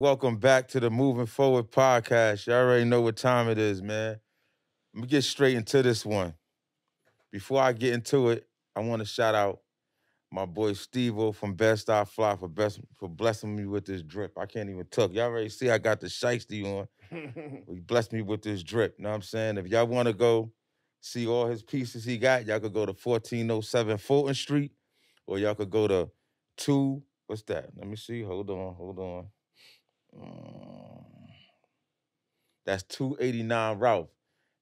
Welcome back to the Moving Forward podcast. You all already know what time it is, man. Let me get straight into this one. Before I get into it, I want to shout out my boy Steve from Best I Fly for best for blessing me with this drip. I can't even talk. Y'all already see I got the shiesty on. he blessed me with this drip. You know what I'm saying? If y'all want to go see all his pieces he got, y'all could go to 1407 Fulton Street, or y'all could go to two. What's that? Let me see. Hold on, hold on. Mm. That's 289 Ralph.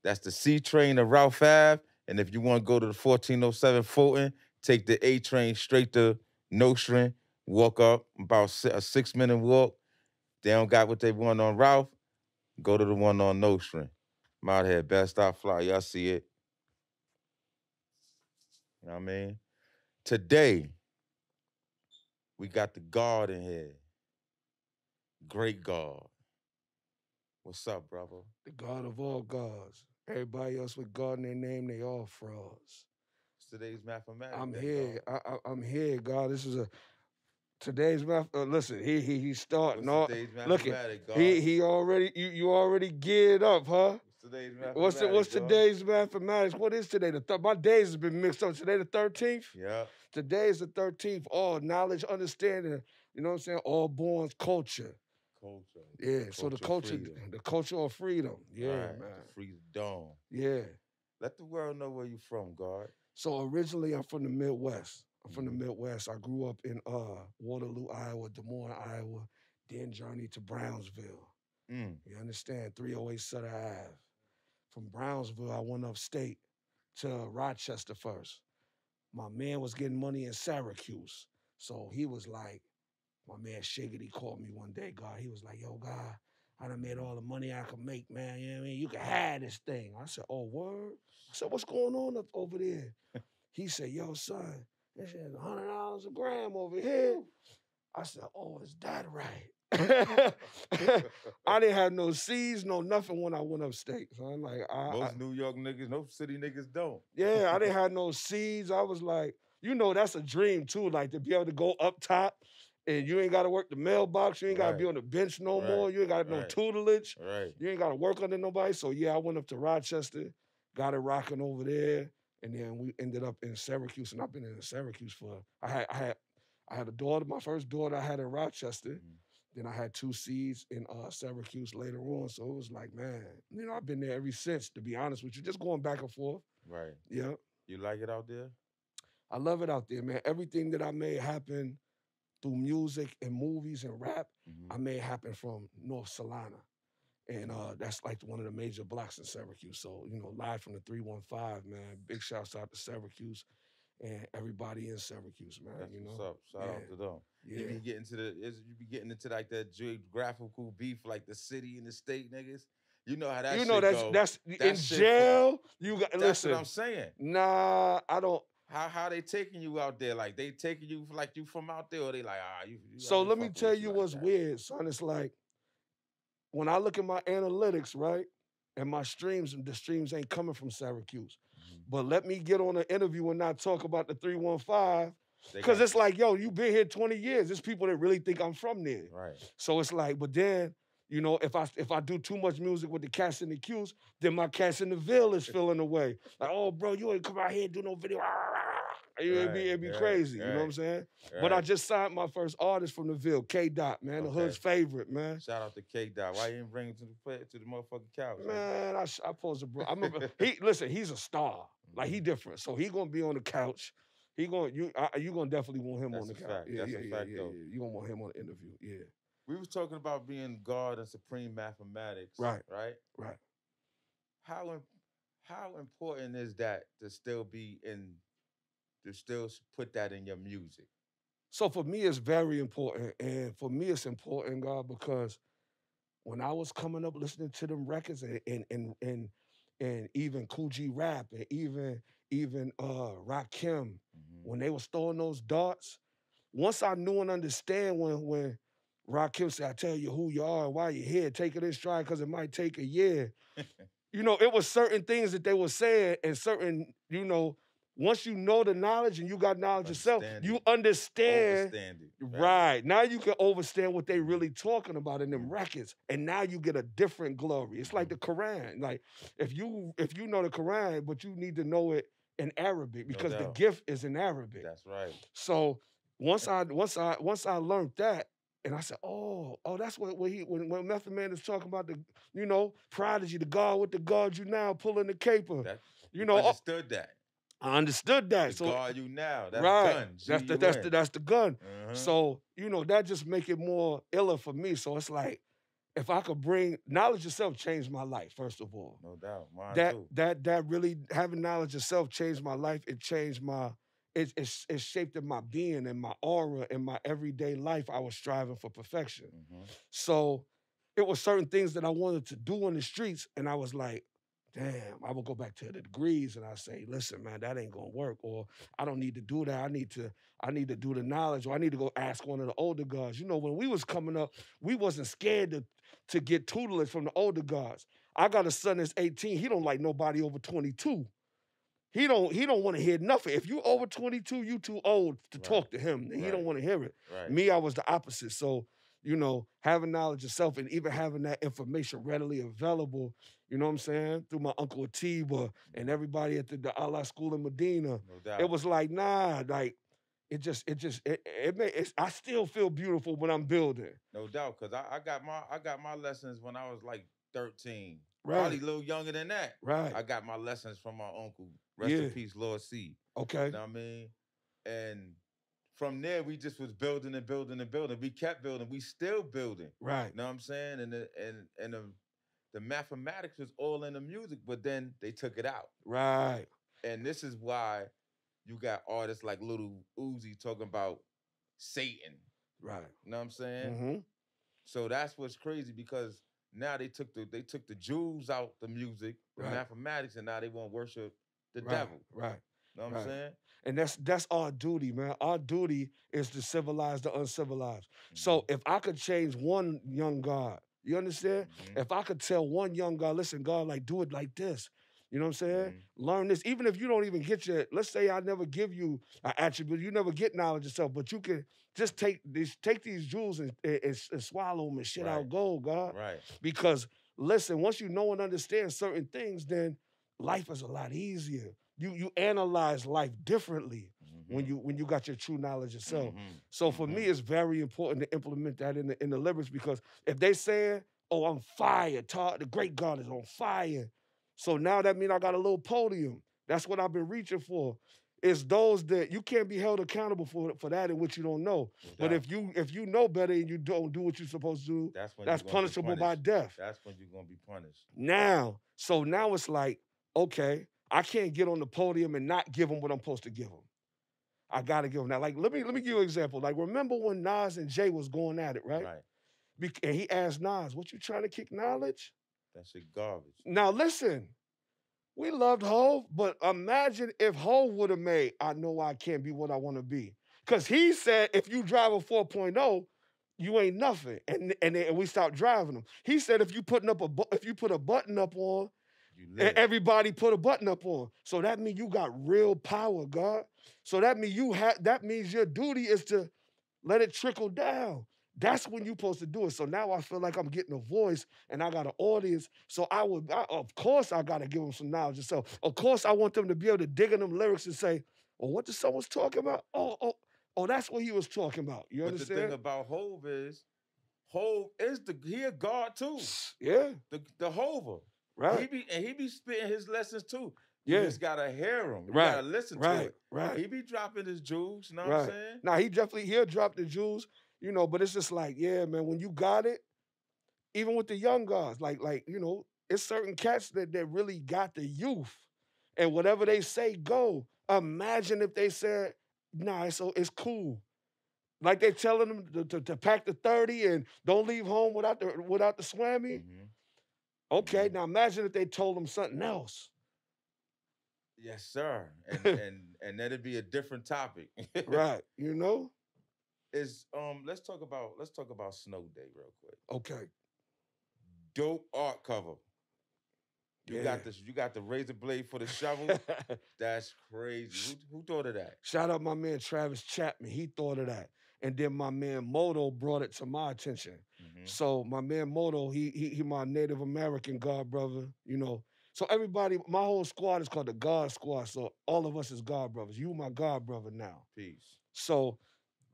That's the C train of Ralph Ave. And if you want to go to the 1407 Fulton, take the A train straight to Nostrand, walk up about a six minute walk. They don't got what they want on Ralph, go to the one on Nostrand. I'm out here, best I fly. Y'all see it. You know what I mean? Today, we got the guard in here. Great God. What's up, brother? The God of all gods. Everybody else with God in their name, they all frauds. It's today's mathematics. I'm here. I, I, am here, God. This is a today's math. Uh, listen, he he he's starting off. Look at he he already you you already geared up, huh? today's mathematics. What's the, what's today's mathematics? What is today? The th- my days have been mixed up. Today the thirteenth. Yeah. Today is the thirteenth. All knowledge, understanding. You know what I'm saying? All born culture. Culture. Yeah. Culture so the culture, freedom. the culture of freedom. Yeah, right. man. Freedom. Yeah. Let the world know where you're from, God. So originally, I'm from the Midwest. I'm from the mm-hmm. Midwest. I grew up in uh, Waterloo, Iowa, Des Moines, Iowa, then journeyed to Brownsville. Mm. You understand? 308 Sutter Ave. From Brownsville, I went upstate to Rochester first. My man was getting money in Syracuse. So he was like, my man Shiggity called me one day, God. He was like, yo, God, I done made all the money I could make, man. You know what I mean? You can have this thing. I said, oh, word? I said, what's going on up over there? he said, yo, son, this is $100 a gram over here. I said, oh, is that right? I didn't have no seeds, no nothing when I went upstate. So I'm like, I, most I, New York niggas, no city niggas don't. Yeah, I didn't have no seeds. I was like, you know, that's a dream too, like to be able to go up top and you ain't got to work the mailbox. You ain't got to right. be on the bench no right. more. You ain't got right. no tutelage. Right. You ain't got to work under nobody. So yeah, I went up to Rochester, got it rocking over there, and then we ended up in Syracuse. And I've been in Syracuse for I had I had I had a daughter. My first daughter I had in Rochester. Mm-hmm. Then I had two seeds in uh, Syracuse later on. So it was like, man, you know, I've been there ever since. To be honest with you, just going back and forth. Right. Yeah. You like it out there? I love it out there, man. Everything that I made happen through music and movies and rap, mm-hmm. I made happen from North Salina. And uh, that's like one of the major blocks in Syracuse. So, you know, live from the 315, man. Big shouts out to Syracuse and everybody in Syracuse, man. That's you know? what's up. Shout yeah. out to them. Yeah. You be getting to the you be getting into like that geographical beef, like the city and the state niggas. You know how that. You know that's go. that's that in jail. you got that's listen. what I'm saying. Nah, I don't. How how they taking you out there? Like they taking you like you from out there, or they like ah you. you so let me tell you what's like weird, son. It's like when I look at my analytics, right, and my streams, and the streams ain't coming from Syracuse. Mm-hmm. But let me get on an interview and not talk about the three one five. Because it's like, yo, you been here 20 years. There's people that really think I'm from there. Right. So it's like, but then you know, if I if I do too much music with the cats in the queues, then my cats in the Ville is feeling away. Like, oh, bro, you ain't come out here and do no video. It'd be, it'd be crazy, you know what I'm saying? But I just signed my first artist from the Ville, K Dot, man, the hood's favorite, man. Shout out to K Dot. Why you didn't bring him to the to the motherfucking couch? Man, I I posed a bro. I remember he listen. He's a star. Like he mm-hmm. different, so he gonna be on the couch. He gonna you I, you gonna definitely want him That's on the couch. Fact. Yeah, That's yeah, yeah, fact, yeah, yeah, You gonna want him on the interview. Yeah. We was talking about being God and supreme mathematics. Right. Right. Right. How how important is that to still be in to still put that in your music? So for me, it's very important, and for me, it's important, God, because when I was coming up listening to them records and and and and, and even Kool G Rap and even even uh Rakim, mm-hmm. when they was throwing those darts, once I knew and understand when when Rakim said, I tell you who you are and why you're here. Take it in stride because it might take a year. you know, it was certain things that they were saying and certain, you know, once you know the knowledge and you got knowledge yourself, you it. understand. It. Right. Now you can understand what they really talking about in them mm. records. And now you get a different glory. It's like the mm. Quran. Like if you if you know the Quran, but you need to know it in Arabic because the gift is in Arabic. That's right. So once I once I once I learned that, and I said, oh, oh, that's what, what he when, when Method Man is talking about the, you know, prodigy, the God with the God you now pulling the caper. That, you know, oh, understood that. I understood that. So guard you now. That's right, gun. that's the that's the G-U-N. that's the gun. Uh-huh. So you know that just make it more iller for me. So it's like if I could bring knowledge itself changed my life. First of all, no doubt. Mine that too. that that really having knowledge itself changed my life. It changed my it it, it shaped my being and my aura and my everyday life. I was striving for perfection. Mhm. So it was certain things that I wanted to do on the streets, and I was like, damn, I would go back to the degrees and I say, listen, man, that ain't gonna work, or I don't need to do that. I need to, I need to do the knowledge, or I need to go ask one of the older guys. You know, when we was coming up, we wasn't scared to to get tutelage from the older guys. I got a son that's 18. He don't like nobody over 22. He don't he don't want to hear nothing. If you over 22, you too old to Right. talk to him. He Right. don't want to hear it. Right. Me, I was the opposite. So, you know, having knowledge yourself and even having that information readily available, you know what I'm saying, through my uncle Atiba mm-hmm. and everybody at the, the Allah School in Medina, no doubt. it was like, nah, like it just, it just, it, it, it's, I still feel beautiful when I'm building. No doubt, cause I, I got my I got my lessons when I was like thirteen, Right. probably a little younger than that. Right. I got my lessons from my uncle. Rest Yeah. in peace, Lord C. okay. You know what I mean? And from there, we just was building and building and building. We kept building. We still building. Right. You know what I'm saying? And the and and the, the mathematics was all in the music, but then they took it out. Right. And this is why you got artists like Little Uzi talking about Satan. Right. You know what I'm saying? hmm So that's what's crazy because now they took the they took the Jews out the music, the Right. mathematics, and now they want to worship the Right. devil. Right. You know what Right. I'm saying? And that's that's our duty, man. Our duty is to civilize the uncivilized. So if I could change one young God, you understand? Mhm, If I could tell one young God, listen, God, like do it like this. You know what I'm saying? mhm. Learn this. Even if you don't even get your, let's say I never give you an attribute, you never get knowledge yourself, but you can just take these, take these jewels and, and, and- swallow them and shit out Right. gold, God. Right. Because listen, once you know and understand certain things, then life is a lot easier. You you analyze life differently when Mhm, you when you got your true knowledge yourself. mhm. So for me, it's very important to implement that in the in the lyrics because if they saying, "Oh, I'm fire," Todd, the great God is on fire. So now that means I got a little podium. That's what I've been reaching for. It's those that you can't be held accountable for for that in which you don't know. No But if you if you know better and you don't do what you're supposed to do, that's when that's you're gonna be punishable by death. That's when you're gonna be punished. Now, so now it's like, okay, I can't get on the podium and not give them what I'm supposed to give them. I gotta give them that. Like, let me let me give you an example. Like, remember when Nas and Jay was going at it, right? Right. Bec- and he asked Nas, "What you trying to kick knowledge?" That's shit garbage. Now listen, we loved Hove, but imagine if Hove would have made "I Know I Can't Be What I Want to Be," because he said if you drive a 4.0, you ain't nothing, and and, and we stopped driving them. He said if you putting up a bu- if you put a button up on, and everybody put a button up on. So that means you got real power, God. So that means you have that means your duty is to let it trickle down. That's when you're supposed to do it. So now I feel like I'm getting a voice and I got an audience. So I would, I, of course, I got to give them some knowledge. So of course, I want them to be able to dig in them lyrics and say, "Oh, what did someone's talking about? Oh, oh, oh, that's what he was talking about." You but the understand? thing about Hove is, Hove is the he a god too. yeah, The the Hover. He be and he be spitting his lessons too. Yeah. You just gotta hear him. You Right, gotta listen to it. right. He be dropping his jewels, you know what I'm saying? Now he definitely he'll drop the jewels, you know, but it's just like, yeah, man, when you got it, even with the young guys, like, like, you know, it's certain cats that, that really got the youth. And whatever they say, go. Imagine if they said, nah, it's so it's cool. Like they telling them to, to, to pack the 30 and don't leave home without the without the swammy. Mhm. Okay, now imagine if they told them something else. Yes, sir. And and and that'd be a different topic. Right. You know? Is um let's talk about let's talk about Snow Day real quick. Okay. Dope art cover. You Yeah. got this. You got the razor blade for the shovel. That's crazy. Who, who thought of that? Shout out my man Travis Chapman. He thought of that. And then my man Moto brought it to my attention. Mhm. So my man Moto, he he he my Native American God brother, you know. So everybody, my whole squad is called the God Squad. So all of us is God brothers. You my God brother now. Peace. So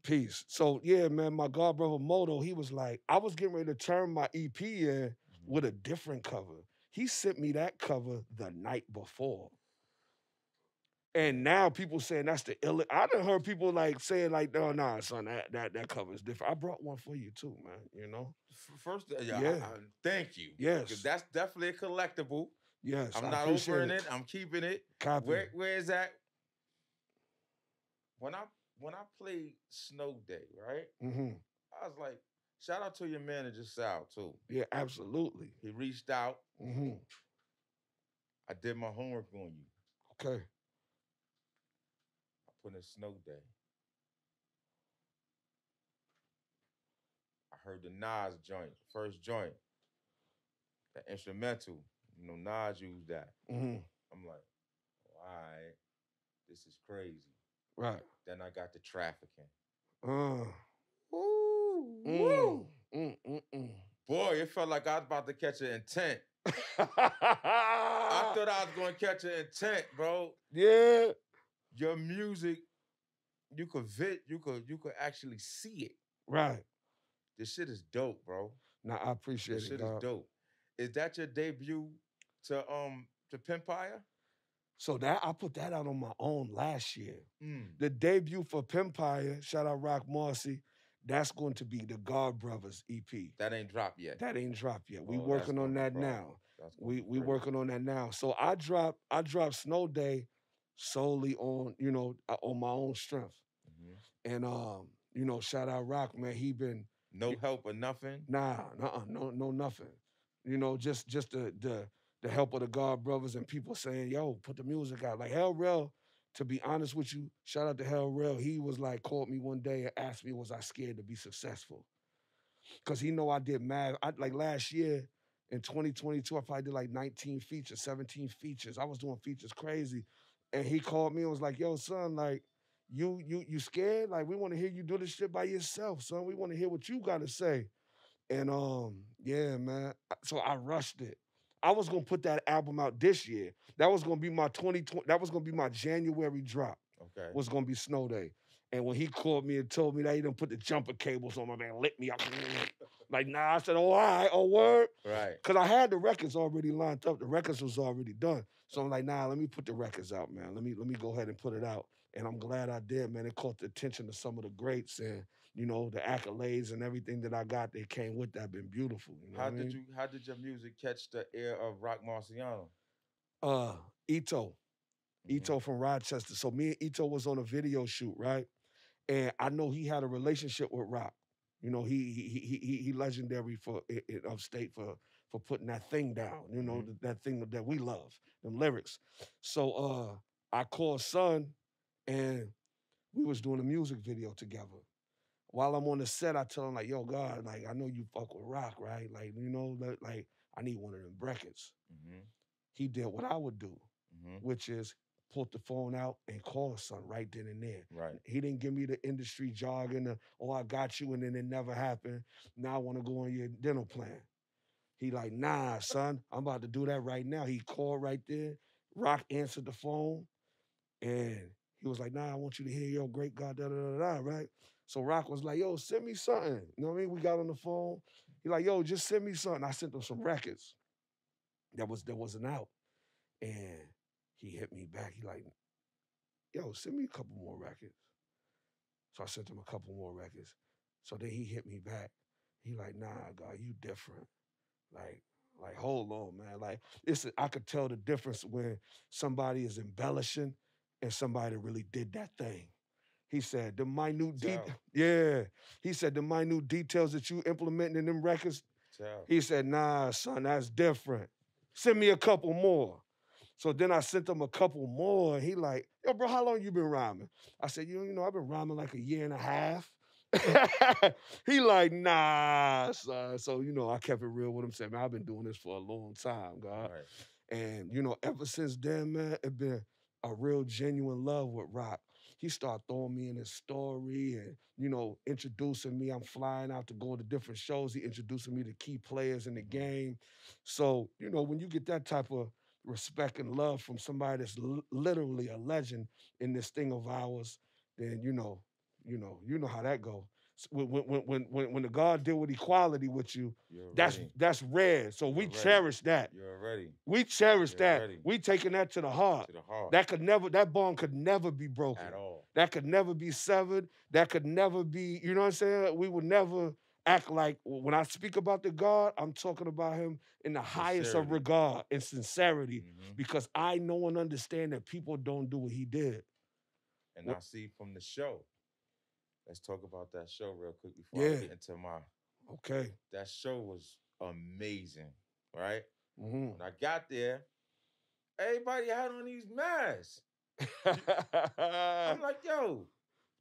peace. So yeah, man, my God brother Moto, he was like, I was getting ready to turn my EP in Mhm. with a different cover. He sent me that cover the night before. And now people saying that's the ill. I done heard people like saying like, no, nah, son, that that that cover is different. I brought one for you too, man. You know. First, uh, yeah, I- Yeah. I- thank you. Yes. that's definitely a collectible. Yes. I'm I not offering it. I'm keeping it. Copy. Where where is that? When I when I played Snow Day, right? hmm I was like, shout out to your manager Sal too. Yeah, absolutely. He reached out. hmm I did my homework on you. Okay. I put in Snow Day. I heard the Nas joint, first joint, the instrumental. You know, Nas used that. hmm I'm like, all right, this is crazy. Right. Then I got the trafficking. Uh. Woo, Mm. Mm, mm. Boy, it felt like I was about to catch an intent. I I thought I was going to catch an intent, bro. Yeah. Your music, you could vid, you could, you could actually see it. Right. This shit is dope, bro. Now I appreciate This it. shit dog. is dope. Is that your debut to um to Pimpire? So that I put that out on my own last year. Mm. The debut for Pimpire, shout out Roc Marcy, that's going to be the God Brothers EP. That ain't dropped yet. That ain't dropped yet. We Oh, working on that now. We we working on that now. So I drop I drop Snow Day solely on you know uh, on my own strength. Mhm. And um you know shout out Roc man. He been No help or nothing. nah nah no no nothing. You know just just the the the help of the God brothers and people saying yo put the music out like Hell Rell. To be honest with you, shout out to Hell Rell. He was like called me one day and asked me was I scared to be successful. Cause he know I did mad. I like last year in 2022, I probably did like 19 features, 17 features. I was doing features crazy. And he called me and was like, yo, son, like, you you you scared? Like, we want to hear you do this shit by yourself, son. We want to hear what you gotta say. And um, yeah, man. So I rushed it. I was gonna put that album out this year. That was gonna be my 2020, that was gonna be my January drop Okay. was gonna be snow day. And when he called me and told me that he didn't put the jumper cables on my man, lit me up. Like, nah, I said, oh, all right, oh, word. right. Cause I had the records already lined up. The records was already done. So I'm like, nah, let me put the records out, man. Let me let me go ahead and put it out. And I'm glad I did, man. It caught the attention of some of the greats and you know, the accolades and everything that I got that came with that been beautiful. You know How I did mean? you how did your music catch the ear of Roc Marciano? uh Eto. Mhm. Eto from Rochester. So me and Eto was on a video shoot, right? And I know he had a relationship with Rock. You know, he he he he, legendary for i- i- upstate for for putting that thing down. You know, Mhm. that thing that we love, them lyrics. So uh I called Son, and we was doing a music video together. While I'm on the set, I tell him like, "Yo, God, like I know you fuck with Roc, right? Like you know, like, like I need one of them brackets." Mm-hmm. He did what I would do Mm-hmm. which is pull the phone out and call son right then and there. Right. He didn't give me the industry jargon, the, oh, I got you, and then it never happened. Now I want to go on your dental plan. He like, nah, son, I'm about to do that right now. He called right there. Roc answered the phone, and he was like, nah, I want you to hear your great God, da da da da, right? So Roc was like, yo, send me something. You know what I mean? We got on the phone. He like, yo, just send me something. I sent him some records that was that wasn't out. And he hit me back. He like, yo, send me a couple more records. So I sent him a couple more records. So then he hit me back. He like, nah, God, you different. Like, like, hold on, man. Like, it's I could tell the difference when somebody is embellishing and somebody really did that thing. He said the minute de- yeah. He said the minute details that you implementing in them records, he said, nah, son, that's different. Send me a couple more. So then I sent him a couple more. And he like, yo, bro, how long you been rhyming? I said, you, you know, I've been rhyming like a year and a half. he like, nah, son. So, you know, I kept it real with him, said, man, I've been doing this for a long time, God. Right. And you know, ever since then, man, it's been a real genuine love with Roc. He started throwing me in his story and, you know, introducing me. I'm flying out to go to different shows. He introducing me to key players in the game. So, you know, when you get that type of respect and love from somebody that's l- literally a legend in this thing of ours, then you know, you know, you know how that go. When when when when when the God deal with equality with you, that's that's rare. So we cherish that. You're ready. We cherish that. We taking that to the heart. To the heart. That could never that bond could never be broken. At all. That could never be severed. That could never be, you know what I'm saying? We would never act like when I speak about the God, I'm talking about him in the highest of regard and sincerity Mhm. because I know and understand that people don't do what he did. And I see from the show. Let's talk about that show real quick before I get into my. Okay. That show was amazing, right? hmm When I got there, everybody had on these masks. I'm like, yo,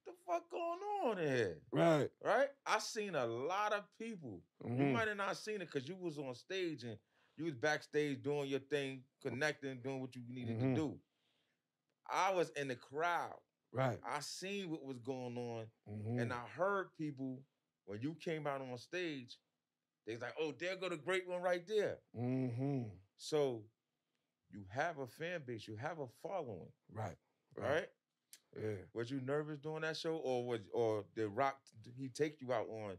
the fuck going on here? right. Right? I seen a lot of people. You Mhm. might have not seen it because you was on stage and you was backstage doing your thing, connecting, doing what you needed Mhm. to do. I was in the crowd. Right. I seen what was going on, Mhm. and I heard people when you came out on stage. They was like, "Oh, there go the great one right there." Mhm. So you have a fan base, you have a following, Right. right? Yeah. Was you nervous doing that show, or was or did Roc he take you out on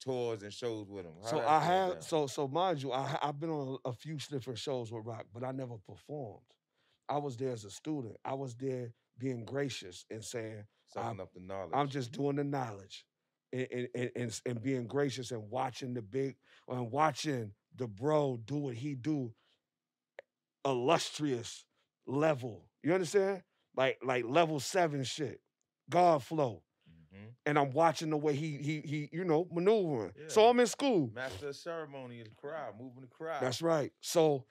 tours and shows with him? How So I have down? so so mind you, I I've been on a few different shows with Roc, but I never performed. I was there as a student. I was there being gracious and saying, sucking up the knowledge. I'm just doing the knowledge and, and, and, and, and being gracious and watching the big and watching the bro do what he do illustrious level. You understand? Like like level seven shit. God flow. Mhm. And I'm watching the way he he he, you know, maneuvering. So I'm in school. Master of ceremony is the crowd, moving the crowd. That's right. So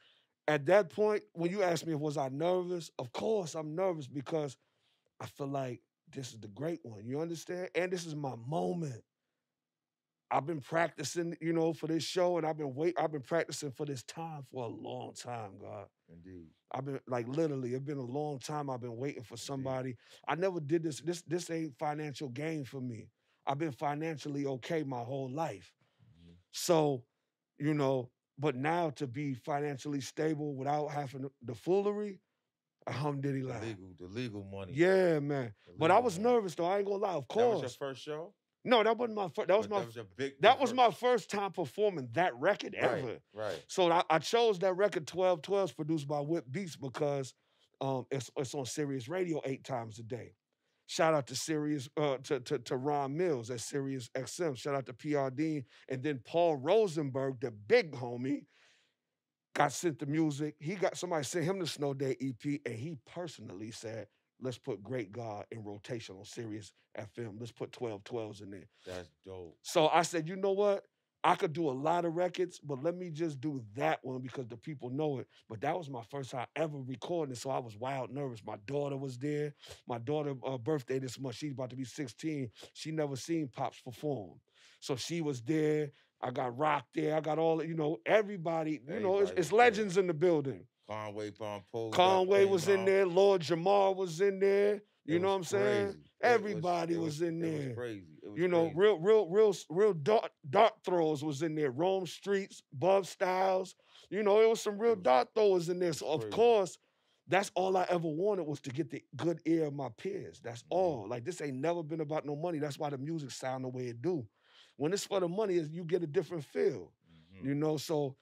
at that point, when you ask me, was I nervous? Of course, I'm nervous because I feel like this is the great one. You understand? And this is my moment. I've been practicing, you know, for this show, and I've been wait. I've been practicing for this time for a long time, God. Indeed. I've been like literally, it's been a long time. I've been waiting for somebody. I never did this. This this ain't financial gain for me. I've been financially okay my whole life. Mhm. So, you know, but now to be financially stable without having the- the foolery, The alhamdulillah. legal, the legal money. Yeah, man. the But I was money. nervous though. I ain't gonna lie. Of course. That was your first show. No, that wasn't my first. That was But my. That was big. that was my first time performing that record ever. Right. right. So I, I chose that record 1212 produced by Whip Beats because um it's it's on Sirius Radio eight times a day. Shout out to Sirius uh to, to, to Ron Mills at Sirius XM. Shout out to PRD. And then Paul Rosenberg, the big homie, got sent the music. He got somebody sent him the Snow Day EP, and he personally said, let's put Great God in rotation on Sirius FM. Let's put 1212s in there. That's dope. So I said, you know what? I could do a lot of records, but let me just do that one because the people know it. But that was my first time ever recording it, so I was wild nervous. My daughter was there. My daughter' uh, birthday this month. She's about to be 16. She never seen Pops perform, so she was there. I got Roc there. I got all you know. Everybody, you know, it's, it's legends in the building. Conway Conway was in there. Lord Jamar was in there. You know what I'm saying? Everybody was in there. was crazy. Was You know, crazy. real, real, real, real dart, dart throwers was in there. Rome Streetz, Bob Styles. You know, it was some real dart throwers in there. So of crazy. course, that's all I ever wanted was to get the good ear of my peers. That's Mhm. all. Like this ain't never been about no money. That's why the music sound the way it do. When it's for the money, is you get a different feel. Mhm. You know, so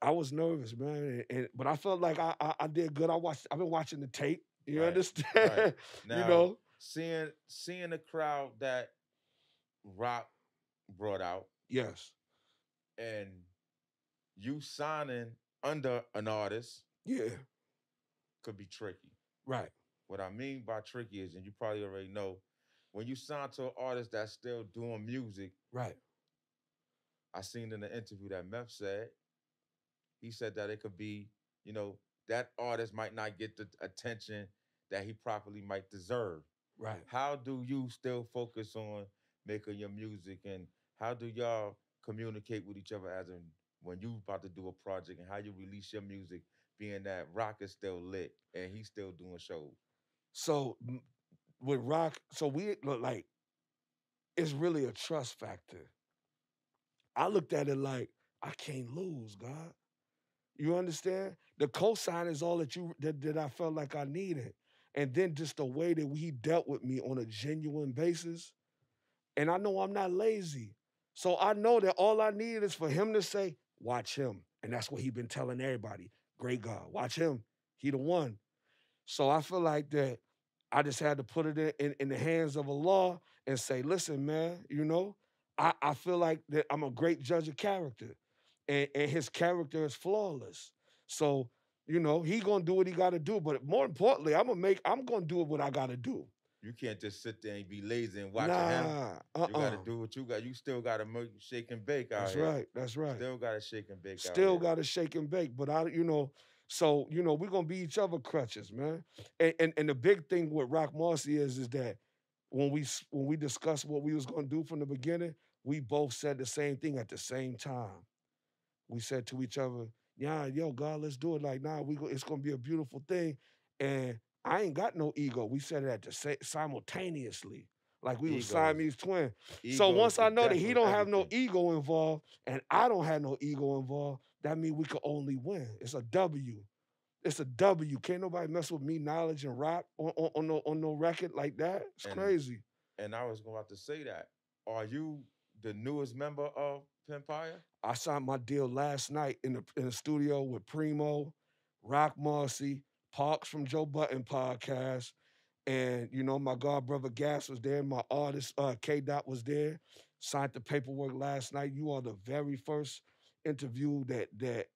I was nervous, man. And, and- but I felt like I, I I did good. I watched. I've been watching the tape. You Right, understand? Now, you know. seeing seeing the crowd that Roc brought out Yes. and you signing under an artist Yeah. could be tricky. Right. What I mean by tricky is, and you probably already know, when you sign to an artist that's still doing music, Right. I seen in the interview that Meth said, he said that it could be, you know, that artist might not get the attention that he properly might deserve. Right. How do you still focus on making your music and how do y'all communicate with each other as in when you about to do a project and how you release your music being that Roc is still lit and he's still doing shows? So with Roc, so we look like it's really a trust factor. I looked at it like I can't lose, God. You understand? The cosign is all that you that, that I felt like I needed. And then just the way that he dealt with me on a genuine basis. And I know I'm not lazy. So I know that all I need is for him to say, watch him. And that's what he been telling everybody. Great God, watch him. He the one. So I feel like that I just had to put it in, in, in the hands of Allah and say, listen, man, you know, I, I feel like that I'm a great judge of character. And, and his character is flawless. So, you know, he gonna do what he gotta do. But more importantly, I'm gonna make, I'm gonna do what I gotta do. You can't just sit there and be lazy and watching nah, him. Uh-uh. You gotta uh-uh. do what you got. You still gotta make shake and bake out That's here. right. That's right. Still gotta shake and bake. Still gotta shake and bake. But I, you know, so you know, we're gonna be each other crutches, man. And and, and the big thing with Roc Marcy is is that when we when we discussed what we was gonna do from the beginning, we both said the same thing at the same time. We said to each other, "Yeah, yo, God, let's do it." Like, nah, we go, it's gonna be a beautiful thing. And I ain't got no ego. We said it at the sa- simultaneously, like we were Siamese twin. so once I know that he don't have no ego involved and I don't have no ego involved, that means we could only win. It's a W. It's a W. Can't nobody mess with me, knowledge and rap on, on, on no on no record like that. It's And- crazy. And I was going to say that. Are you the newest member of Pimpire? I signed my deal last night in the in the studio with Primo, Roc Marcy, Parks from Joe Budden podcast, and you know my god brother Gas was there. My artist uh, K Dot was there. Signed the paperwork last night. You are the very first interview that that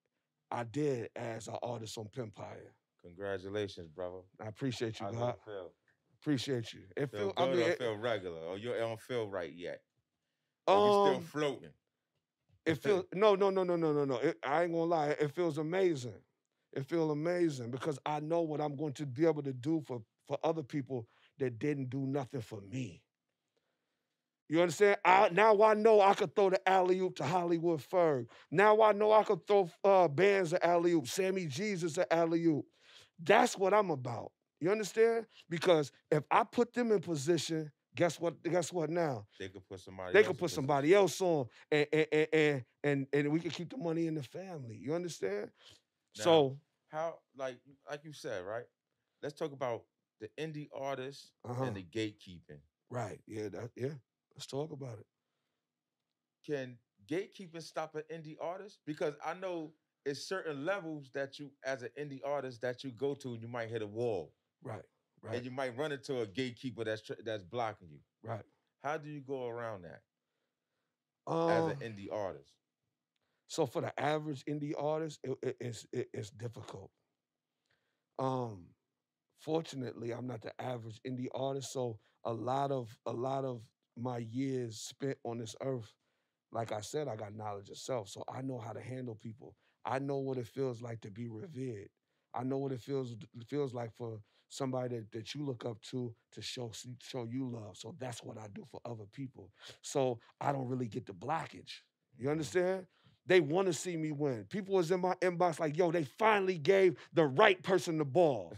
I did as an artist on Pimpire. Congratulations, brother. I appreciate you, God. Appreciate you. It Feel feel, good I mean, or it, feel regular? Or you don't feel right yet? Or you still um, floating? It feels no, no, no, no, no, no, no. It, I ain't gonna lie. It feels amazing. It feels amazing because I know what I'm going to be able to do for for other people that didn't do nothing for me. You understand? I, now I know I could throw the alley oop to Hollywood Ferg. Now I know I could throw uh, bands of alley oop, Sammy Jesus an alley oop. That's what I'm about. You understand? Because if I put them in position, guess what? Guess what? Now They could put somebody. they else could put somebody else on, and and and and, and, and we could keep the money in the family. You understand? Now, so How like like you said, right? Let's talk about the indie artists uh-huh. and the gatekeeping. right, yeah, that, yeah. Let's talk about it. Can gatekeeping stop an indie artist? Because I know it's certain levels that you, as an indie artist, that you go to, and you might hit a wall, Right, right, and you might run into a gatekeeper that's tr- that's blocking you. right. How do you go around that Um, as an indie artist? So for the average indie artist, it, it- it's it- it's difficult. Um, fortunately, I'm not the average indie artist, so a lot of a lot of my years spent on this earth, like I said, I got knowledge of self, so I know how to handle people. I know what it feels like to be revered. I know what it feels feels like for somebody that, that you look up to to show show you love. So that's what I do for other people. So I don't really get the blockage. You mm-hmm. understand? They want to see me win. People was in my inbox like, yo, they finally gave the right person the ball.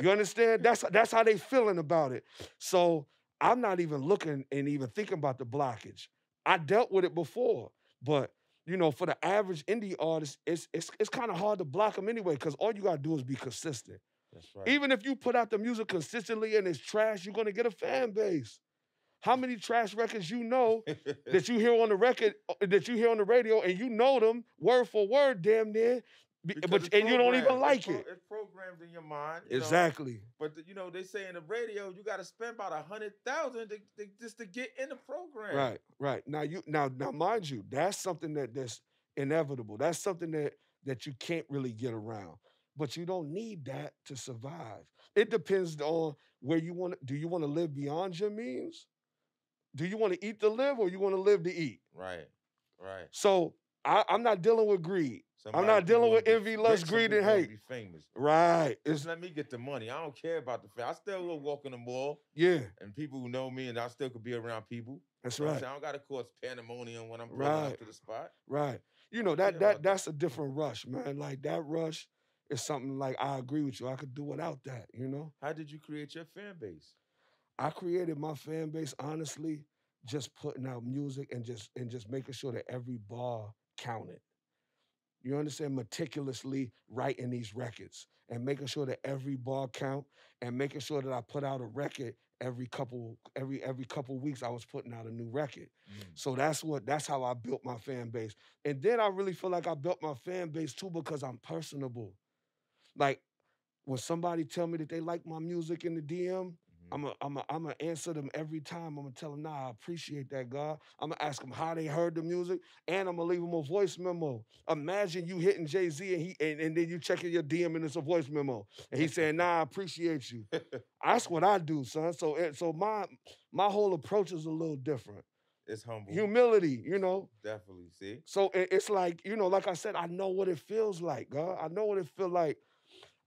You understand? That's that's how they feeling about it. So I'm not even looking and even thinking about the blockage. I dealt with it before, but you know, for the average indie artist, it's it's it's kind of hard to block them anyway, because all you gotta do is be consistent. That's right. Even if you put out the music consistently and it's trash, you're gonna get a fan base. How many trash records you know that you hear on the record uh, that you hear on the radio and you know them word for word, damn near, Because but and you don't even like It's pro- it. It's programmed in your mind. you know, Exactly. But the- you know, they say in the radio, you got to spend about a hundred thousand just to get in the program. Right, right. Now you now now mind you, that's something that that's inevitable. That's something that that you can't really get around. But you don't need that to survive. It depends on where you want to do you want to live beyond your means? Do you want to eat to live or you want to live to eat? Right. Right. So I, I'm not dealing with greed. Somebody I'm not dealing with envy, lust, greed, and hate. Be famous. Right. Just It's let me get the money. I don't care about the fame. I still will walk in the mall yeah, and people who know me, and I still could be around people. that's You know right. I don't got to cause pandemonium when I'm pulling Right. up to the spot. Right. You know, that that that's a different rush, man. Like that rush is something like I agree with you. I could do without that, you know? How did you create your fan base? I created my fan base honestly just putting out music and just and just making sure that every bar counted. You understand? Meticulously writing these records and making sure that every bar count and making sure that I put out a record every couple every every couple weeks I was putting out a new record. Mm. So that's what that's how I built my fan base. And then I really feel like I built my fan base too because I'm personable. Like when somebody tell me that they like my music in the DM, I'm a, I'm a, I'm gonna answer them every time. I'm gonna tell them, nah, I appreciate that, God. I'm gonna ask them how they heard the music, and I'm gonna leave them a voice memo. Imagine you hitting Jay Z and he and, and then you checking your DM and it's a voice memo, and he's saying, nah, I appreciate you. That's what I do, son. So so my my whole approach is a little different. It's humble. Humility, you know. Definitely. See. So it's like you know, like I said, I know what it feels like, God. I know what it feel like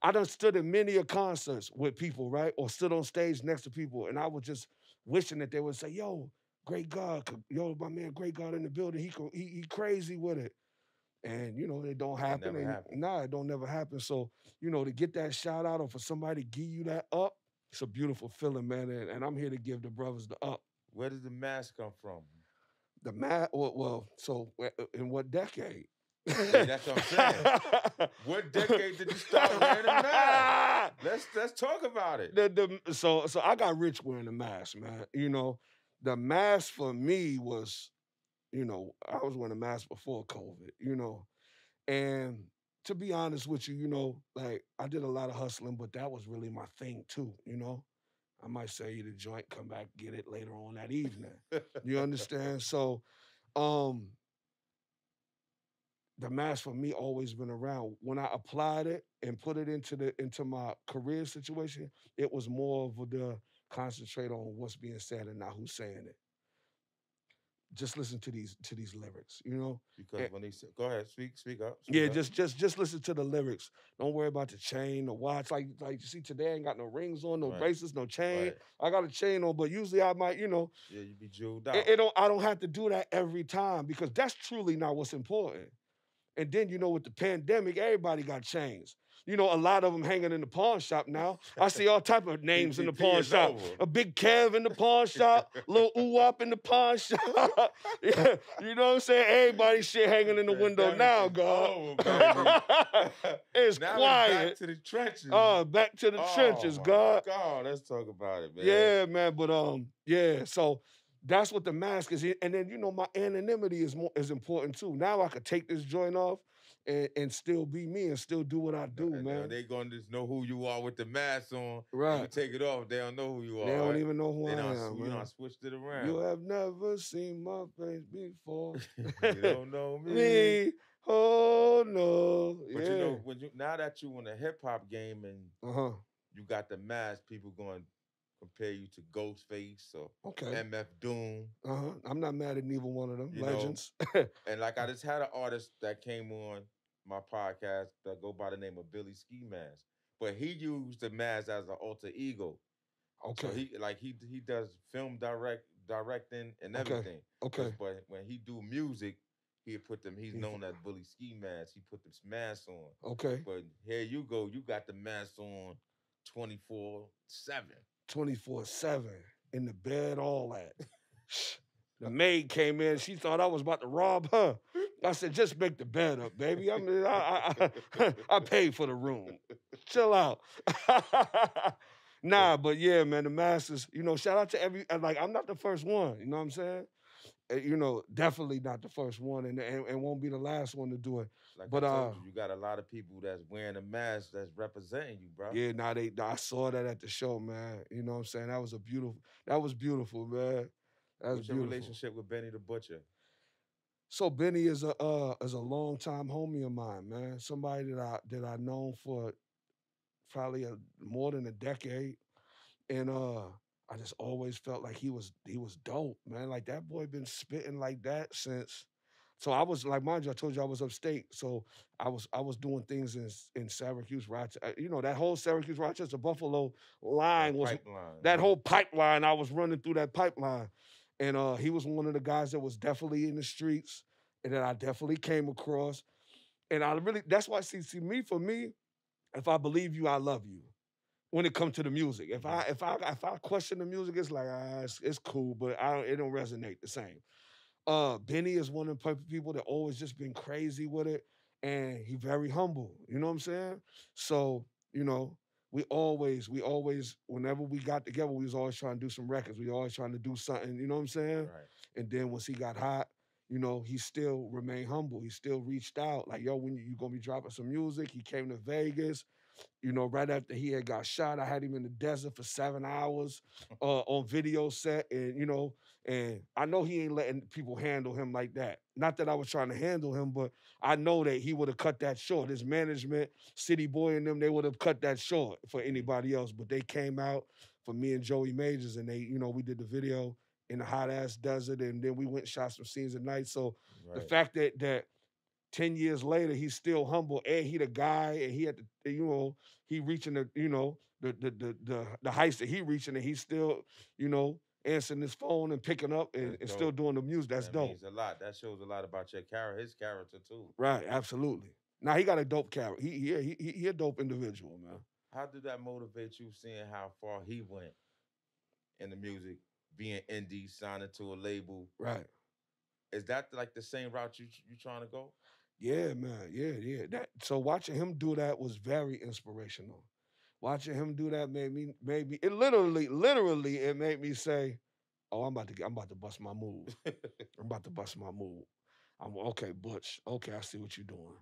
I done stood in many a concerts with people, right? Or stood on stage next to people, and I was just wishing that they would say, "Yo, great God, yo, my man, great God in the building. He he, he crazy with it." And you know, it don't happen. It and, happen. Nah, it don't never happen. So you know, to get that shout out or for somebody to give you that up, it's a beautiful feeling, man. And, and I'm here to give the brothers the up. Where did the mask come from? The mask, well, well, so in what decade? That's what I'm saying. what decade did you start wearing a mask? Let's let's talk about it. The, the, so so I got rich wearing a mask, man. You know, the mask for me was, you know, I was wearing a mask before COVID. You know, and to be honest with you, you know, like I did a lot of hustling, but that was really my thing too. You know, I might sell you the joint, come back get it later on that evening. you understand? So, um, the mask for me always been around. When I applied it and put it into the into my career situation, it was more of the concentrate on what's being said and not who's saying it. Just listen to these to these lyrics, you know. Because and, when they say, go ahead, speak, speak up. Speak yeah, up. just just just listen to the lyrics. Don't worry about the chain, the watch. Like like you see today, I ain't got no rings on, no right. bracelets, no chain. Right. I got a chain on, but usually I might, you know. Yeah, you be jeweled out. It, it don't. I don't have to do that every time because that's truly not what's important. And then, you know, with the pandemic, everybody got chains. You know, a lot of them hanging in the pawn shop now. I see all type of names in the pawn shop. Over. A big Kev in the pawn shop, little Uwap in the pawn shop. yeah, you know what I'm saying? Everybody shit hanging in the window now, God. it's now quiet. Back to the trenches. Oh, uh, back to the oh, trenches, God. God, let's talk about it, man. Yeah, man. But um, yeah. So that's what the mask is. And then you know my anonymity is more is important too. Now I could take this joint off and, and still be me and still do what I do, and man. They gonna just know who you are with the mask on. Right. You take it off, they don't know who you are. They don't right? even know who they I am. You know, I switched it around. You have never seen my face before. you don't know me. me. Oh no. But yeah. you know, when you now that you in the hip hop game and uh-huh. you got the mask, people going compare you to Ghostface or okay. MF Doom. Uh huh. I'm not mad at neither one of them you legends. and like I just had an artist that came on my podcast that go by the name of Billy Ski Mask, but he used the mask as an alter ego. Okay. So he like he he does film direct directing and everything. Okay. okay. But when he do music, he put them. He's known as Billy Ski Mask. He put them masks on. Okay. But here you go. You got the mask on, twenty four seven. 24 7 in the bed, all that. The maid came in. She thought I was about to rob her. I said, just make the bed up, baby. I mean, I, I, I paid for the room. Chill out. nah, but yeah, man, the masters, you know, shout out to every, like, I'm not the first one. You know what I'm saying? Eh, you know, definitely not the first one and, and, and won't be the last one to do it. Like but uh, you, you, got a lot of people that's wearing a mask that's representing you, bro. Yeah, now nah, they I saw that at the show, man. You know what I'm saying? That was a beautiful that was beautiful, man. That was What's beautiful. your relationship with Benny the Butcher? So Benny is a uh is a long time homie of mine, man. Somebody that I that I known for probably a, more than a decade. And uh I just always felt like he was he was dope, man. Like that boy been spitting like that since so I was like, mind you, I told you I was upstate. So I was I was doing things in in Syracuse, Rochester. Uh, you know that whole Syracuse, Rochester, Buffalo line that was pipeline. that whole pipeline. I was running through that pipeline, and uh, he was one of the guys that was definitely in the streets, and that I definitely came across. And I really that's why see see me for me, if I believe you, I love you. When it comes to the music, if I if I if I question the music, it's like ah, it's, it's cool, but I don't, it don't resonate the same. Uh, Benny is one of the people that always just been crazy with it, and he very humble. You know what I'm saying? So you know, we always, we always, whenever we got together, we was always trying to do some records. We always trying to do something. You know what I'm saying? Right. And then once he got hot, you know, he still remained humble. He still reached out, like, yo, when you, you gonna be dropping some music? He came to Vegas. You know, right after he had got shot, I had him in the desert for seven hours uh, on video set, and you know, and I know he ain't letting people handle him like that. Not that I was trying to handle him, but I know that he would have cut that short. His management, City Boy, and them, they would have cut that short for anybody else. But they came out for me and Joey Majors, and they, you know, we did the video in the hot ass desert, and then we went and shot some scenes at night. So right. the fact that that 10 years later, he's still humble and he the guy and he had to, you know, he reaching the, you know, the the the the, the heights that he reaching and he's still, you know, answering his phone and picking up and, and still doing the music. That's that dope. Means a lot. That shows a lot about your character, his character too. Right, absolutely. Now he got a dope character. He he he he a dope individual, man. How did that motivate you seeing how far he went in the music, being indie, signing to a label? Right. Is that like the same route you you trying to go? Yeah, man. Yeah, yeah. That so watching him do that was very inspirational. Watching him do that made me made me it literally, literally, it made me say, Oh, I'm about to get I'm about to bust my move. I'm about to bust my move. I'm okay, Butch. Okay, I see what you're doing.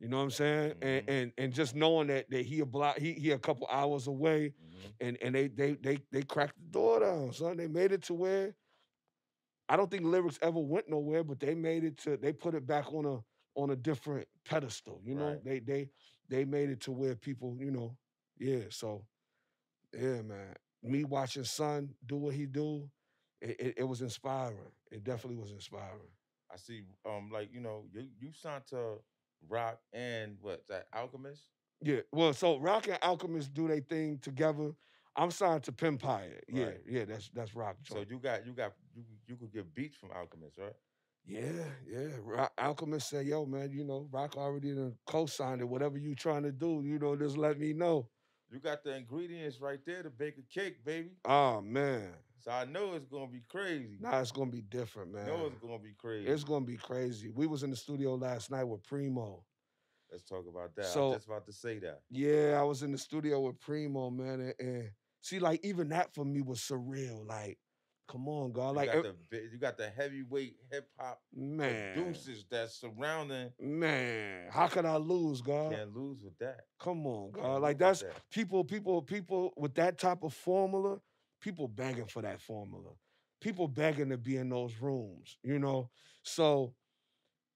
You know what I'm saying? Mm-hmm. And and and just knowing that that he a block, he he a couple hours away, mm-hmm. and and they they they they cracked the door down, son. They made it to where I don't think lyrics ever went nowhere, but they made it to they put it back on a on a different pedestal. You know, right. they they they made it to where people, you know, yeah. So, yeah, man. Me watching Son do what he do, it, it, it was inspiring. It definitely was inspiring. I see. Um, like you know, you you signed to Roc and what that Alchemist. Yeah, well, so Roc and Alchemist do their thing together. I'm signed to Pimpire. Yeah, right. yeah, that's that's Roc. Joint. So you got you got you you could get beats from Alchemist, right? Yeah, yeah. Roc, Alchemist said, "Yo, man, you know, Roc already co-signed it. Whatever you trying to do, you know, just let me know." You got the ingredients right there to bake a cake, baby. Oh man. So I know it's gonna be crazy. Nah, it's gonna be different, man. I know it's gonna be crazy. It's gonna be crazy. We was in the studio last night with Primo. Let's talk about that. So, I was just about to say that. Yeah, I was in the studio with Primo, man, and, and see, like even that for me was surreal. Like Come on, God. Like you got, er the, you got the heavyweight hip hop man producers that's surrounding. Man, how could I lose, God? Can't lose with that. Come on, God. like that's that. people, people, people with that type of formula. People begging for that formula. People begging to be in those rooms. You know, so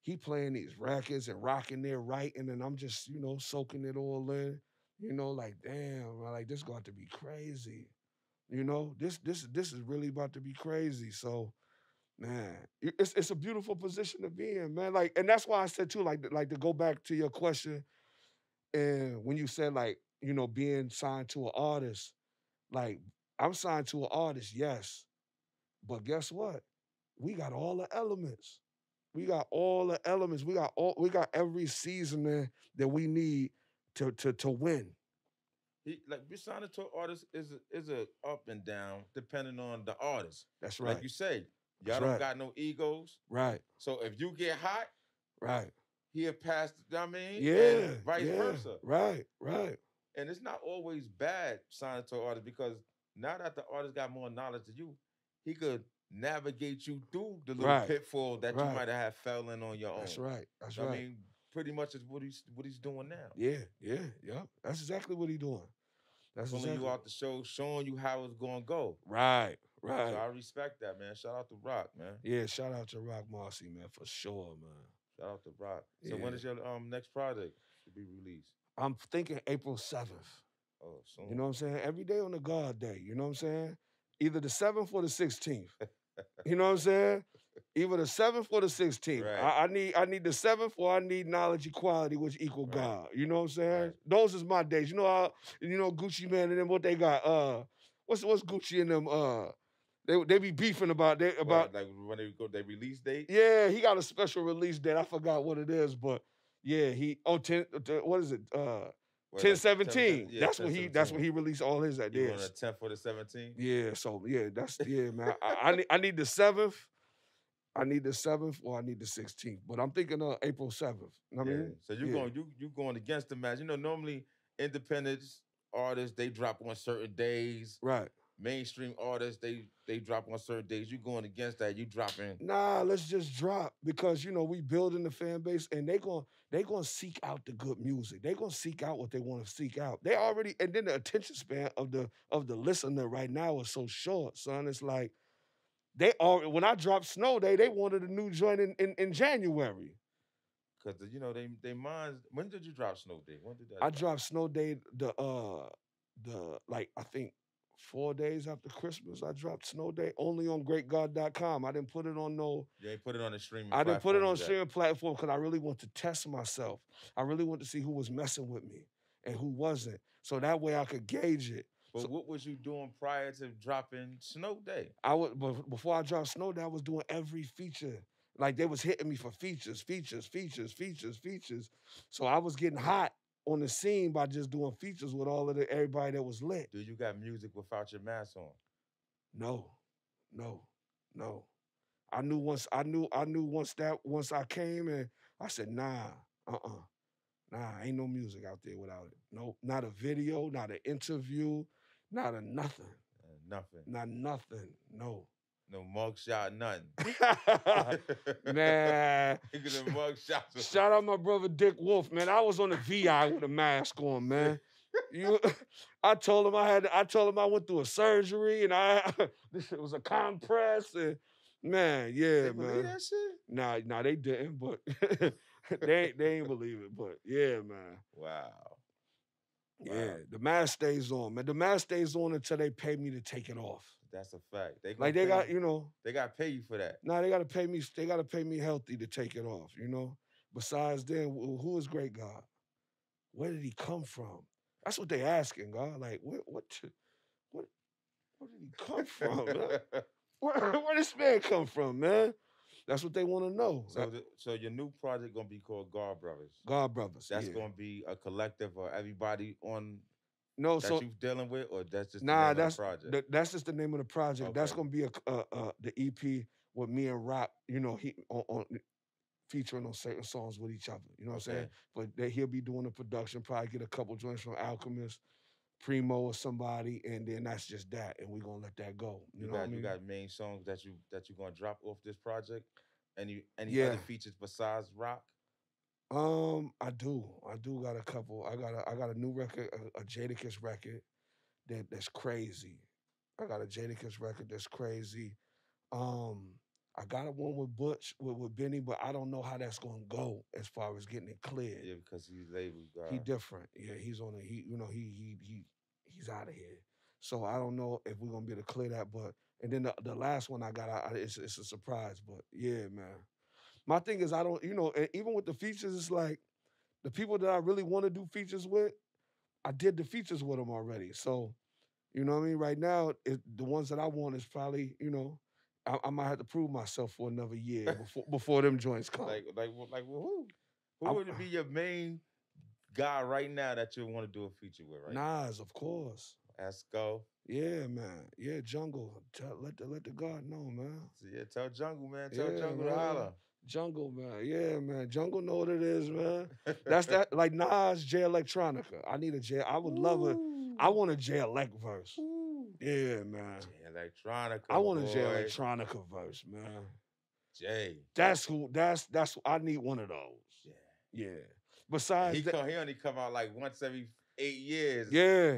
he playing these records and rocking there, writing, and I'm just you know soaking it all in. You know, like damn, like this got to be crazy. You know, this this this is really about to be crazy. So, man, it's it's a beautiful position to be in, man. Like, and that's why I said too, like like to go back to your question, and when you said like you know being signed to an artist, like I'm signed to an artist, yes, but guess what? We got all the elements. We got all the elements. We got all we got every seasoning that we need to to to win. He like signing to artist is a, is a up and down depending on the artist. That's right. Like you say, y'all don't right. got no egos. Right. So if you get hot, right, he'll pass. I mean, yeah, vice yeah, versa. Right, right. And it's not always bad signing to an artist because now that the artist got more knowledge than you, he could navigate you through the little right. pitfall that right. you might have fell in on your own. That's right. That's right. I mean, pretty much is what he's what he's doing now. Yeah, yeah, yeah. That's exactly what he's doing. That's pulling exactly. you out the show, showing you how it's gonna go. Right, right. So I respect that, man. Shout out to Roc, man. Yeah, shout out to Roc Marcy, man, for sure, man. Shout out to Roc. So yeah. when is your um next project to be released? I'm thinking April seventh. Oh, soon. You know what I'm saying? Every day on the God Day. You know what I'm saying? Either the seventh or the sixteenth. you know what I'm saying? Either the seventh or the sixteenth. Right. I, I, need I need the seventh or I need knowledge equality, which equal right. God. You know what I'm saying? Right. Those is my days. You know how you know Gucci Mane and them what they got? Uh what's what's Gucci and them uh they they be beefing about they about like when they go they release date? Yeah, he got a special release date. I forgot what it is, but yeah, he oh ten, what is it? Uh Or 10, like 17. yeah, that's 10, when he that's 17. when he released all his You on the ideas. 10th or the 17th? Yeah, so yeah, that's yeah, man. I, I need I need the seventh. I need the seventh or I need the sixteenth. But I'm thinking of April seventh. I Yeah. mean, So you yeah. going you you going against the match. You know, normally independent artists they drop on certain days. right. Mainstream artists they they drop on certain days. You going against that? You dropping? Nah, let's just drop because you know we building the fan base and they going they gonna seek out the good music. They gonna seek out what they want to seek out. They already and then the attention span of the of the listener right now is so short, son. It's like they are when I dropped Snow Day, they wanted a new joint in, in, in January. Because you know they they minds. When did you drop Snow Day? When did that? I drop? dropped Snow Day the uh the like I think four days after Christmas. I dropped Snow Day only on greatgod.com. I didn't put it on no You ain't put it on the streaming. I didn't put it on streaming platform because I really want to test myself. I really want to see who was messing with me and who wasn't. So that way I could gauge it. But So- what was you doing prior to dropping Snow Day? I would but before I dropped Snow Day, I was doing every feature. Like they was hitting me for features, features, features, features, features. So I was getting hot on the scene by just doing features with all of the everybody that was lit. Do you got music without your mask on? No, no, no. I knew once I knew I knew once that once I came and I said, nah, uh-uh. Nah, ain't no music out there without it. No, not a video, not an interview, not a nothing. Uh, nothing. Not nothing. No. No mug shot, nothing. man. Nigga, the mug shots. Shout out my brother Dick Wolf, man. I was on the VI with a mask on, man. You, I told him I had. I told him I went through a surgery and I this shit was a compress and man, yeah, They believe man. that shit? Nah, nah, they didn't, but they they ain't believe it. But yeah, man, Wow. Yeah, the mask stays on, man. The mask stays on until they pay me to take it off. That's a fact. They Like they got, you- know, they got to pay you for that. Now they gotta pay me. They gotta pay me healthy to take it off. You know. Besides, then who is great God? Where did he come from? That's what they asking God. Like, what, what, what, where did he come from? Where, where this man come from, man? That's what they want to know. so, the, so your new project gonna be called God Brothers. God brothers. That's yeah. gonna be a collective of everybody on no. that So you dealing with, or that's just the nah, name of the that's project. th- that's just the name of the project. Okay. That's gonna be a, uh, uh, the EP with me and Roc. You know, he on, on featuring on certain songs with each other. You know what I'm saying? Okay. but that he'll be doing the production. Probably get a couple joints from Alchemist, Primo, or somebody, and then that's just that, and we're gonna let that go. You, You, know got I mean? you got main songs that you that you're gonna drop off this project. Any any Yeah. other features besides Roc? Um, I do, I do got a couple. I got a, I got a new record, a, a Jadakiss record that that's crazy. I got a Jadakiss record that's crazy. Um, I got a one with Butch with, with Benny, but I don't know how that's gonna go as far as getting it cleared. Yeah, because he's labeled. He uh, different. Yeah, he's on a he. You know, he he he he's out of here. So I don't know if we're gonna be able to clear that. But and then the, the last one I got, I, it's it's a surprise. But yeah, man. My thing is I don't. You know, and even with the features, it's like the people that I really want to do features with. I did the features with them already. So you know what I mean. Right now, it, the ones that I want is probably you know. I, I might have to prove myself for another year before before them joints come. like like like who who would be your main guy right now that you want to do a feature with right now? Nas, of course. Esco. Yeah, man. Yeah, jungle. Tell, let the let the God know, man. So yeah, tell Jungle man, tell Yeah, Jungle to man. holler. Jungle, man. Yeah, man. Jungle know what it is, man. That's that. Like Nas, Jay Electronica. I need a J. I would love a. I want a Jay Elect verse. Yeah, man. Jay Electronica. I want a J boy. Electronica verse, man. J. That's who. That's that's. I need one of those. Yeah. Yeah. Besides He that, come, he only come out like once every eight years. yeah,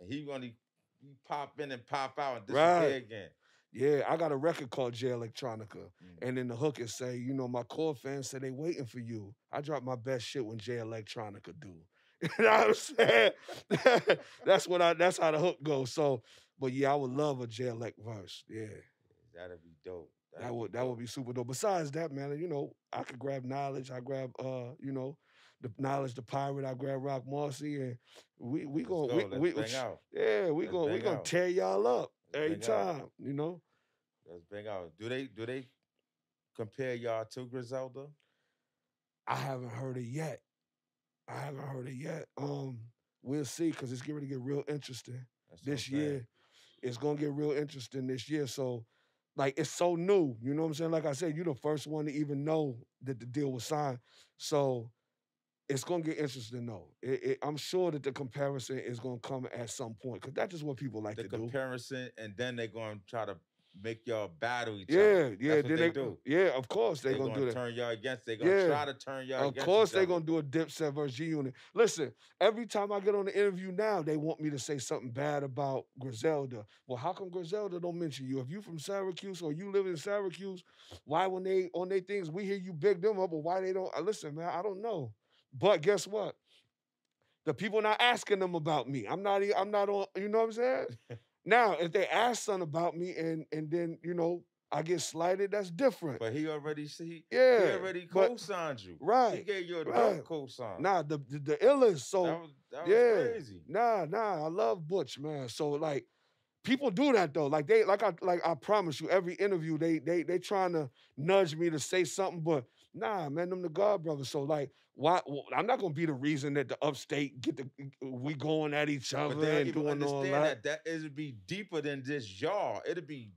And he only he pop in and pop out and Right. disappear again. yeah. I got a record called Jay Electronica. Mm. And then the hook is say, you know, my core fans say they waiting for you. I drop my best shit when Jay Electronica do. You know what I'm saying? that's what I that's how the hook goes. So, but yeah, I would love a Jay Elect verse. Yeah. That'd be dope. That That'd be would that would be super dope. Besides that, man, you know, I could grab knowledge. I grab uh, you know, the knowledge, the pirate, I grab Roc Marcy, and we we Let's going go. we, we yeah, we Let's going we gonna out. tear y'all up Let's every bang out. time, you know. Let's bang out. Do they do they compare y'all to Griselda? I haven't heard it yet. I haven't heard it yet. Um, we'll see because it's going to get real interesting That's this year. It's gonna get real interesting this year. So, like, it's so new. You know what I'm saying? Like I said, you're the first one to even know that the deal was signed. So, it's gonna get interesting though. It, it, I'm sure that the comparison is gonna come at some point because that's just what people like the to do. The comparison, and then they're gonna try to make y'all battle each yeah, other. Yeah, yeah. They, they, do. Yeah, of course they, they gonna, gonna, do that. Turn y'all against. They gonna yeah. try to turn y'all. Of course they gonna do a Dipset versus G Unit. Listen, every time I get on the interview now, they want me to say something bad about Griselda. Well, how come Griselda don't mention you? If you from Syracuse or you live in Syracuse, why when they on their things we hear you big them up, but why they don't? Uh, listen, man, I don't know. But guess what? The people not asking them about me. I'm not. I'm not on. You know what I'm saying? Now, if they ask something about me and and then you know I get slighted, that's different. But he already see, yeah, he already co-signed you. Right. He gave you a right. co-sign. Nah, the, the the illest. So that was, that was yeah, crazy. Nah, nah, I love Butch, man. So like people do that though. Like they like I like I promise you, every interview they they they trying to nudge me to say something, but nah, man, them the God brothers. So like why well, I'm not gonna be the reason that the upstate get the we going at each other but and doing all that. that. That it'd be deeper than just y'all. It'd be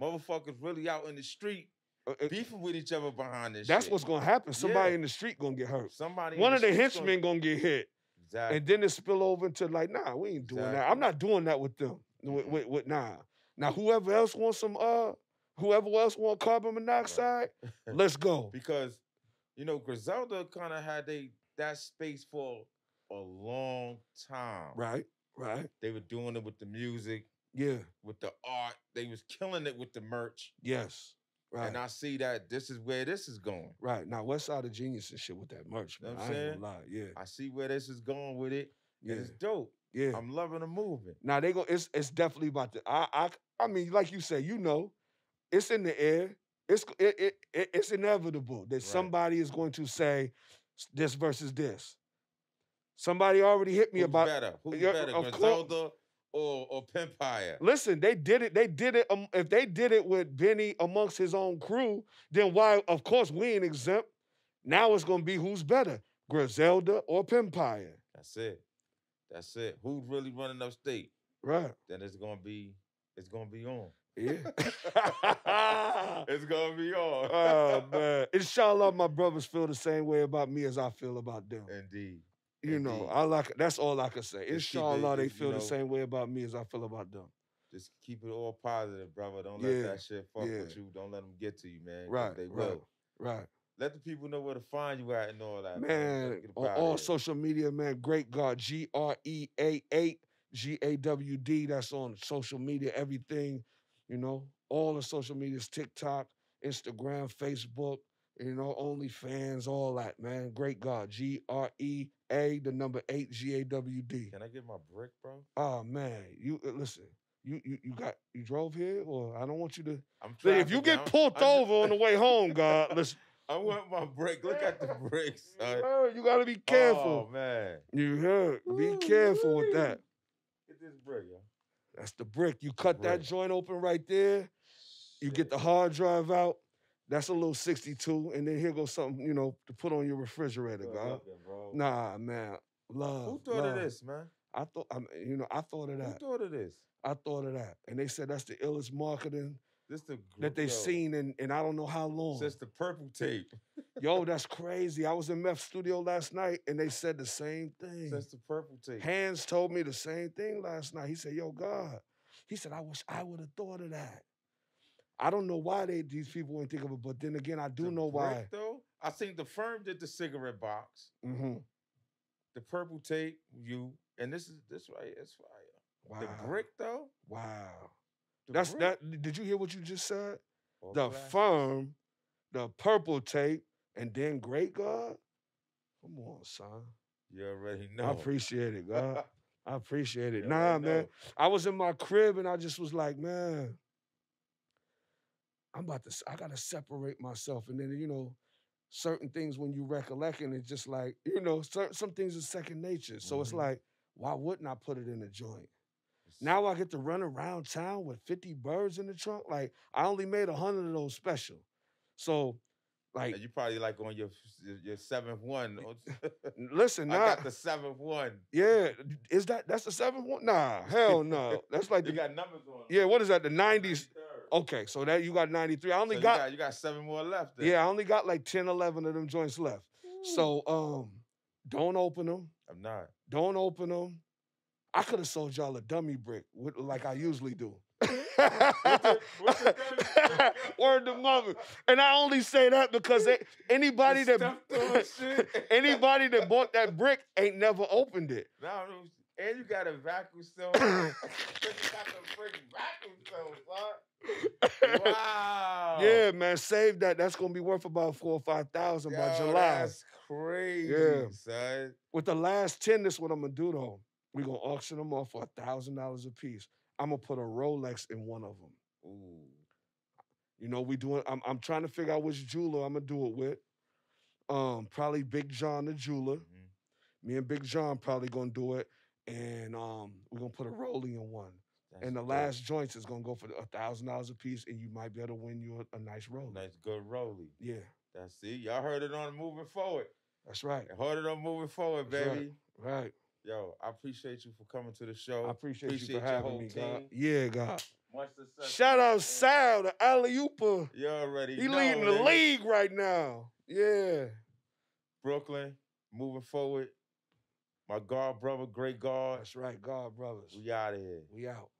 motherfuckers really out in the street uh, beefing with each other behind this. That's shit. what's gonna happen. Somebody yeah. in the street gonna get hurt. Somebody. One of the, the henchmen gonna... gonna... get hit. Exactly. And then it spill over into like, nah, we ain't doing exactly. that. I'm not doing that with them. With, with, with nah. Now whoever else wants some uh whoever else want carbon monoxide, let's go. Because you know, Griselda kind of had they that space for a long time. Right, right. They were doing it with the music. Yeah. With the art. They was killing it with the merch. Yes. Right. And I see that this is where this is going. Right. Now, West Side of Genius and shit with that merch, man. You know I'm I saying? ain't gonna lie. Yeah. I see where this is going with it. Yeah. it's dope. Yeah. I'm loving the movement. Now they go, it's it's definitely about the I I I mean, like you say, you know, it's in the air. It's it, it, it it's inevitable that right. somebody is going to say, this versus this. Somebody already hit me Who's about better. Who's better, Griselda or or Pimpire? Listen, they did it. They did it. Um, if they did it with Benny amongst his own crew, then why? Of course, we ain't exempt. Now it's gonna be who's better, Griselda or Pimpire. That's it. That's it. Who's really running upstate? Right. Then it's gonna be. It's gonna be on. Yeah. it's gonna be on. oh man. Inshallah, my brothers feel the same way about me as I feel about them. Indeed. You Indeed. know, I like that's all I can say. Just Inshallah, it, they feel you know, the same way about me as I feel about them. Just keep it all positive, brother. Don't let yeah. that shit fuck yeah. with you. Don't let them get to you, man. Right. They will. Right. right. Let the people know where to find you at and all that. Man, man. on all social media, man. Great God, G R E A 8 G A W D. That's on social media, everything. You know, all the social medias, TikTok, Instagram, Facebook, you know, OnlyFans, all that, man. Great God. G R E A, the number eight, G A W D. Can I get my brick, bro? Oh man. You uh, listen. You, you you got you drove here, or I don't want you to. I'm trying, if you get pulled I'm over on the way home, God, listen. I want my brick. Look at the brakes. You, you gotta be careful. Oh man. You heard. Be careful with that. Get this brick, yo. That's the brick. You cut that joint open right there. You get the hard drive out. That's a little 62. And then here goes something, you know, to put on your refrigerator, God. Nah, man. Love. Who thought love. of this, man? I thought, I mean, you know, I thought of that. Who thought of this? I thought of that. And they said that's the illest marketing this the that they've yo, seen in, in I don't know how long. Since the purple tape. yo, that's crazy. I was in Meth Studio last night and they said the same thing. Since the purple tape. Hands told me the same thing last night. He said, Yo, God. He said, I wish I would have thought of that. I don't know why they these people wouldn't think of it, but then again, I do the know brick, why. Though I think the firm did the cigarette box, mm-hmm. the purple tape, you, and this is this right. It's fire. Wow. The brick though. Wow. That's that. Did you hear what you just said? The firm, the purple tape, and then Great God. Come on, son. You already know. I appreciate it, God. I appreciate it. nah, man. I was in my crib and I just was like, man, I'm about to. I gotta separate myself, and then you know, certain things when you recollect, and it's just like you know, certain, some things are second nature. So mm-hmm. it's like, why wouldn't I put it in a joint? Now I get to run around town with 50 birds in the trunk. Like I only made a hundred of those special. So Like you probably like on your your seventh one. listen, I nah, got the seventh one. yeah, is that that's the seventh one? Nah, hell no. That's like You the got numbers on. yeah. What is that? The nineties. 93rd. Okay, so that you got ninety three. I So only you got, got you got seven more left. Then. yeah, I only got like 10, 11 of them joints left. So um, don't open them. I'm not. Don't open them. I could have sold y'all a dummy brick with, like I usually do. what's the dummy brick? Word to mother. And I only say that because they, anybody that stuffed on shit. anybody that bought that brick ain't never opened it. And you got a vacuum seal. you got the freaking vacuum. Wow. Yeah, man, save that. That's gonna be worth about four or five thousand by July. That's crazy, Yeah. son. With the last 10, this what I'm gonna do though. We're gonna auction them off for thousand dollars a piece. I'm gonna put a Rolex in one of them. Ooh. You know, we doing. I'm I'm trying to figure out which jeweler I'm gonna do it with. Um, probably Big John the jeweler. Mhm. Me and Big John probably gonna do it, and um, we're gonna put a rolling in one. That's and the dope. last joints is gonna go for a thousand dollars a piece, and you might be able to win you a, a nice roll. nice good rolly. Yeah, That's it. Y'all heard it on moving forward. that's right. Heard it on moving forward, That's right. baby. Right. Yo, I appreciate you for coming to the show. I appreciate, appreciate you for having whole me, God. Yeah, God. Much success. Shout out man. Sal, the alley ooper. You already He know, leading the nigga. league right now. Yeah. Brooklyn, moving forward. My God, brother, great God. That's right, God brothers. We out of here. We out.